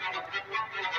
Thank you.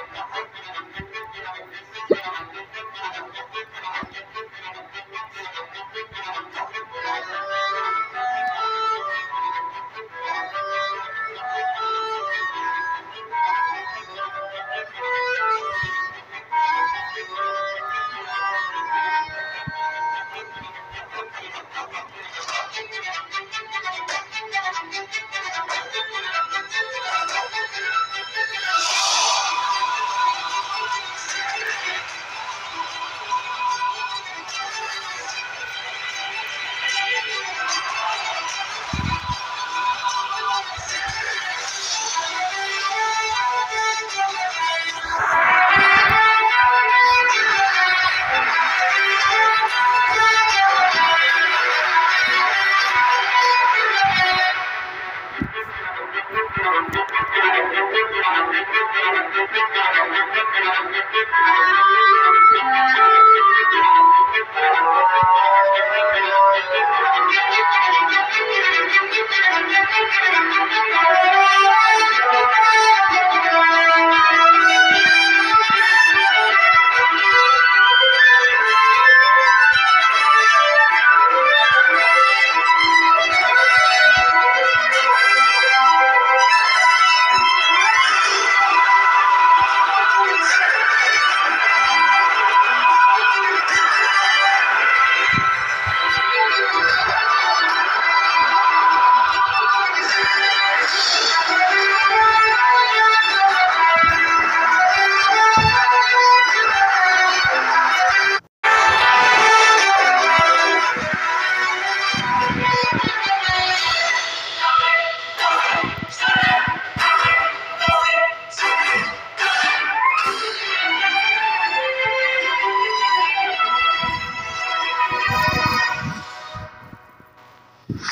you